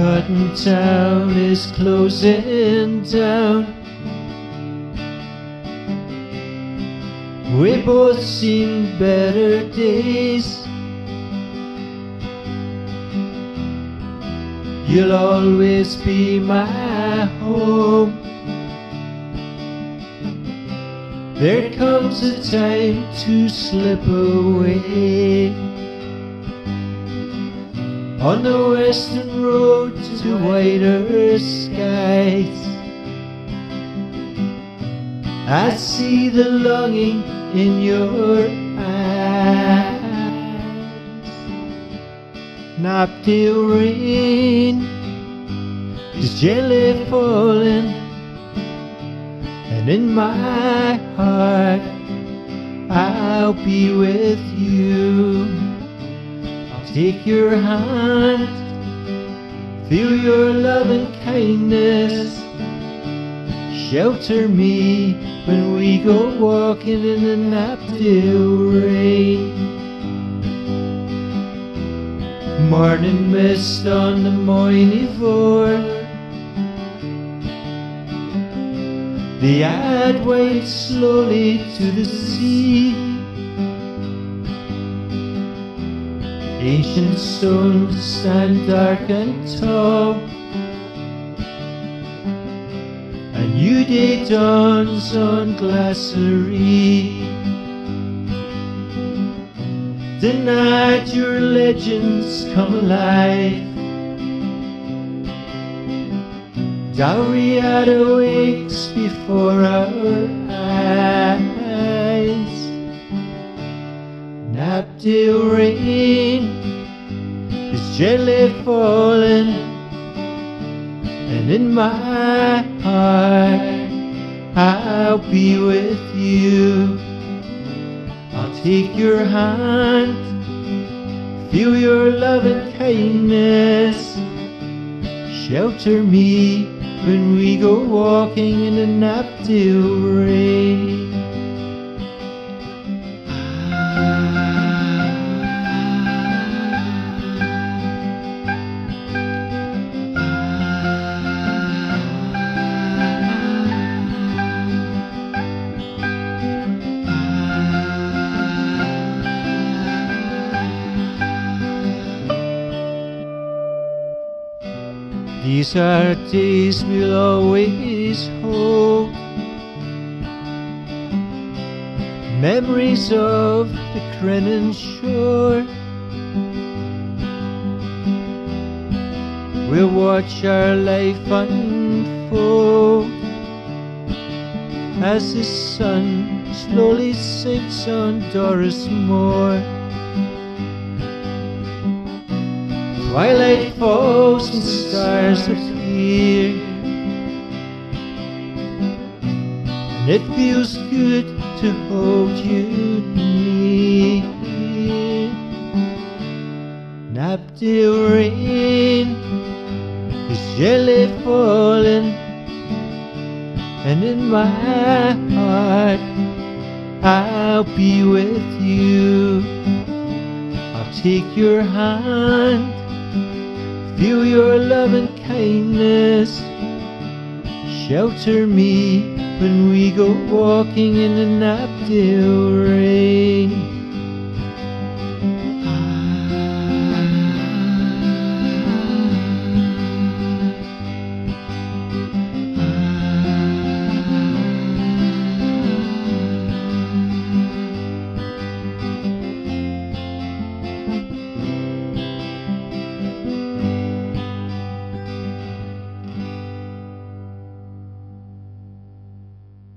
Cotton Town is closing down. We both seen better days. You'll always be my home. There comes a time to slip away on the western road to whiter skies. I see the longing in your eyes. Knapdale rain is gently falling, and in my heart I'll be with you. Take your hand, feel your love and kindness, shelter me when we go walking in the Knapdale rain. Morning mist on the Moine Mhor. The Add waits slowly to the sea. Ancient stones stand dark and tall. A new day dawns on Glassary. Tonight your legends come alive. Dalriada wakes before our eyes. Knapdale rain is gently falling, and in my heart I'll be with you. I'll take your hand, feel your love and kindness, shelter me when we go walking in the Knapdale rain. These are days we'll always hold. Memories of the Crinan shore. We'll watch our life unfold as the sun slowly sinks on Dorus Mor. Twilight falls and stars appear. And it feels good to hold you near. Knapdale rain is gently falling, and in my heart I'll be with you. I'll take your hand Feel your love and kindness. Shelter me when we go walking in the Knapdale rain.